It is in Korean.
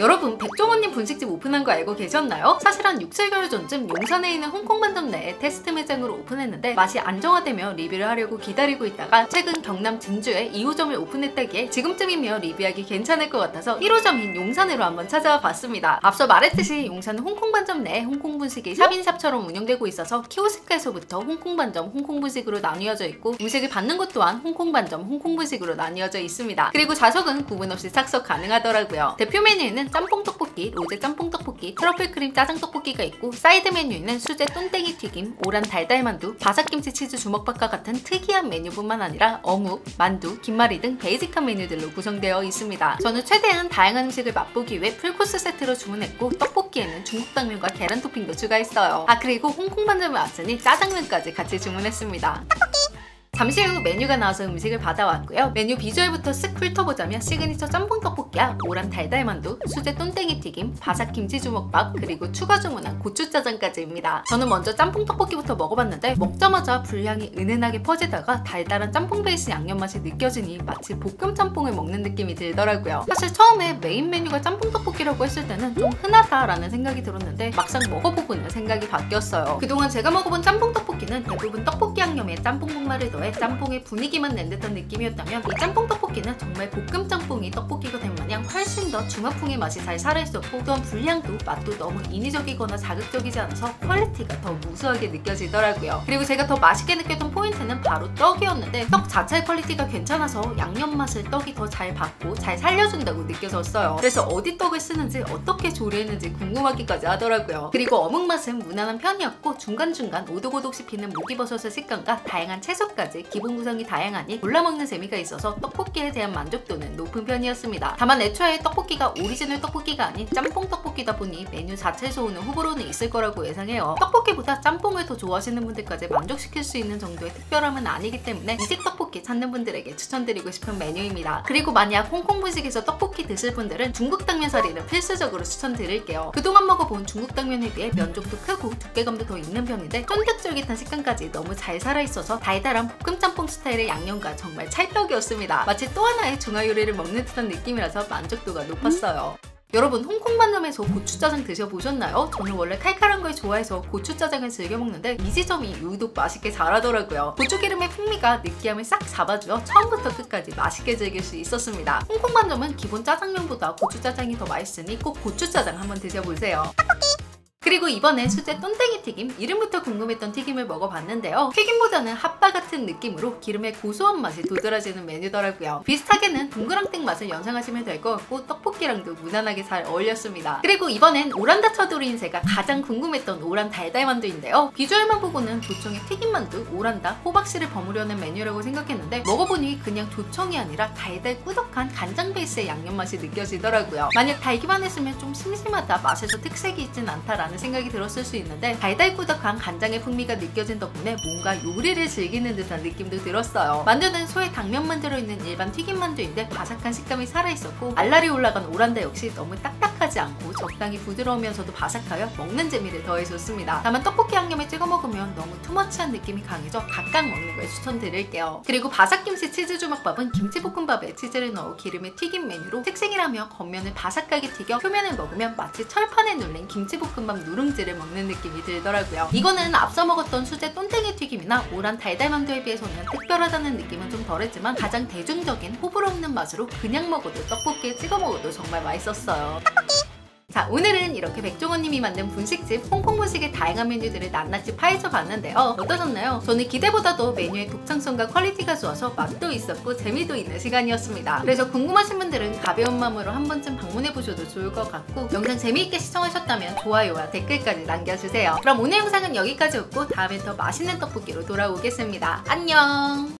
여러분 백종원님 분식집 오픈한 거 알고 계셨나요? 사실 한 6, 7개월 전쯤 용산에 있는 홍콩 반점 내에 테스트 매장으로 오픈했는데 맛이 안정화되며 리뷰를 하려고 기다리고 있다가 최근 경남 진주에 2호점을 오픈했다기에 지금쯤이면 리뷰하기 괜찮을 것 같아서 1호점인 용산으로 한번 찾아와 봤습니다. 앞서 말했듯이 용산은 홍콩 반점 내에 홍콩 분식이 shop in shop처럼 운영되고 있어서 키오스크에서부터 홍콩 반점, 홍콩 분식으로 나뉘어져 있고 음식을 받는 것 또한 홍콩 반점, 홍콩 분식으로 나뉘어져 있습니다. 그리고 좌석은 구분 없이 착석 가능하더라고요. 대표 메뉴에는 짬뽕 떡볶이, 로제 짬뽕 떡볶이, 트러플 크림 짜장 떡볶이가 있고 사이드 메뉴에는 수제 똠땡이 튀김, 오란 달달만두, 바삭김치 치즈 주먹밥과 같은 특이한 메뉴뿐만 아니라 어묵, 만두, 김말이 등 basic한 메뉴들로 구성되어 있습니다. 저는 최대한 다양한 음식을 맛보기 위해 풀코스 세트로 주문했고 떡볶이에는 중국 당면과 계란 토핑도 추가했어요. 아 그리고 홍콩 반점을 왔으니 짜장면까지 같이 주문했습니다. 잠시 후 메뉴가 나와서 음식을 받아왔고요. 메뉴 비주얼부터 쓱 훑어보자면 시그니처 짬뽕 떡볶이와 오란 달달만두, 수제 똠땡이 튀김, 바삭 김치 주먹밥, 그리고 추가 주문한 고추짜장까지입니다. 저는 먼저 짬뽕 떡볶이부터 먹어봤는데 먹자마자 불향이 은은하게 퍼지다가 달달한 짬뽕 베이스 양념 맛이 느껴지니 마치 볶음 짬뽕을 먹는 느낌이 들더라고요. 사실 처음에 메인 메뉴가 짬뽕 떡볶이라고 했을 때는 좀 흔하다라는 생각이 들었는데 막상 먹어보고는 생각이 바뀌었어요. 그동안 제가 먹어본 짬뽕 떡볶이는 대부분 떡볶이 양념에 짬뽕 국물을 더해 짬뽕의 분위기만 낸 듯한 느낌이었다면 이 짬뽕 떡볶이는 정말 볶음 짬뽕이 떡볶이가 된 마냥 훨씬 더 중화풍의 맛이 잘 살아있었고 또한 불향도 맛도 너무 인위적이거나 자극적이지 않아서 quality가 더 우수하게 느껴지더라고요. 그리고 제가 더 맛있게 느꼈던 포인트는 바로 떡이었는데 떡 자체의 quality가 괜찮아서 양념 맛을 떡이 더 잘 받고 잘 살려준다고 느껴졌어요. 그래서 어디 떡을 쓰는지 어떻게 조리했는지 궁금하기까지 하더라고요. 그리고 어묵 맛은 무난한 편이었고 중간중간 오독오독 씹히는 목이버섯의 식감과 다양한 채소까지 기본 구성이 다양하니 골라 먹는 재미가 있어서 떡볶이에 대한 만족도는 높은 편이었습니다. 다만 애초에 떡볶이가 오리지널 떡볶이가 아닌 짬뽕 떡볶이다 보니 메뉴 자체에서 오는 후보로는 있을 거라고 예상해요. 떡볶이보다 짬뽕을 더 좋아하시는 분들까지 만족시킬 수 있는 정도의 특별함은 아니기 때문에 이색 떡볶이 찾는 분들에게 추천드리고 싶은 메뉴입니다. 그리고 만약 홍콩 분식에서 떡볶이 드실 분들은 중국 당면사리는 필수적으로 추천드릴게요. 그동안 먹어본 중국 당면에 비해 면적도 크고 두께감도 더 있는 편인데 쫀득쫄깃한 식감까지 너무 잘 살아있어서 달달한 볶음 짬뽕 스타일의 양념과 정말 찰떡이었습니다. 마치 또 하나의 중화 요리를 먹는 듯한 느낌이라서 만족도가 높았어요. 여러분 홍콩 반점에서 고추짜장 드셔보셨나요? 저는 원래 칼칼한 걸 좋아해서 고추짜장을 즐겨 먹는데 이 지점이 유독 맛있게 잘하더라고요. 고추기름의 풍미가 느끼함을 싹 잡아주어 처음부터 끝까지 맛있게 즐길 수 있었습니다. 홍콩 반점은 기본 짜장면보다 고추짜장이 더 맛있으니 꼭 고추짜장 한번 드셔보세요. 그리고 이번에 수제 똠땡이 튀김 이름부터 궁금했던 튀김을 먹어봤는데요. 튀김보다는 핫바 같은 느낌으로 기름의 고소한 맛이 도드라지는 메뉴더라고요. 비슷하게는 동그랑땡 맛을 연상하시면 될 것 같고 떡볶이랑도 무난하게 잘 어울렸습니다. 그리고 이번엔 오란다 차돌이인 제가 가장 궁금했던 오란 달달만두인데요. 비주얼만 보고는 조청의 튀김만두, 오란다, 호박씨를 버무려낸 메뉴라고 생각했는데 먹어보니 그냥 조청이 아니라 달달 꾸덕한 간장 베이스의 양념 맛이 느껴지더라고요. 만약 달기만 했으면 좀 심심하다 맛에서 특색이 있진 않다라는 생각이 들었을 수 있는데 달달꾸덕한 간장의 풍미가 느껴진 덕분에 뭔가 요리를 즐기는 듯한 느낌도 들었어요. 만두는 소에 당면만 들어있는 일반 튀김 만두인데 바삭한 식감이 살아있었고 알알이 올라간 오란다 역시 너무 딱딱 하지 않고 적당히 부드러우면서도 바삭하여 먹는 재미를 더해줬습니다. 다만 떡볶이 양념에 찍어 먹으면 너무 투머치한 느낌이 강해져 각각 먹는 걸 추천드릴게요. 그리고 바삭김치 치즈 주먹밥은 김치볶음밥에 치즈를 넣어 기름에 튀긴 메뉴로 특징이라며 겉면을 바삭하게 튀겨 표면을 먹으면 마치 철판에 눌린 김치볶음밥 누룽지를 먹는 느낌이 들더라고요. 이거는 앞서 먹었던 수제 튀김이 나 오란 달달만두에 비해서는 특별하다는 느낌은 좀 덜했지만 가장 대중적인 호불호 없는 맛으로 그냥 먹어도 떡볶이에 찍어 먹어도 정말 맛있었어요. 자 오늘은 이렇게 백종원님이 만든 분식집 홍콩 분식의 다양한 메뉴들을 낱낱이 파헤쳐 봤는데요. 어떠셨나요? 저는 기대보다도 메뉴의 독창성과 quality가 좋아서 맛도 있었고 재미도 있는 시간이었습니다. 그래서 궁금하신 분들은 가벼운 마음으로 한 번쯤 방문해 보셔도 좋을 것 같고 영상 재미있게 시청하셨다면 좋아요와 댓글까지 남겨주세요. 그럼 오늘 영상은 여기까지였고 다음에 더 맛있는 떡볶이로 돌아오겠습니다. 안녕